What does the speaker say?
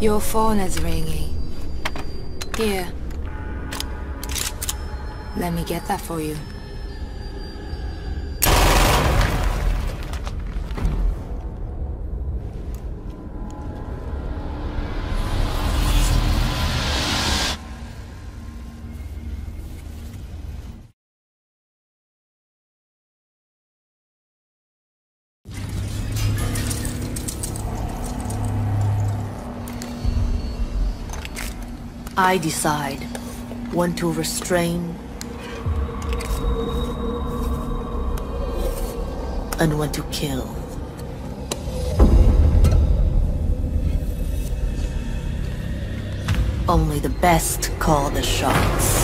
Your phone is ringing. Here. Let me get that for you. I decide when to restrain and when to kill. Only the best call the shots.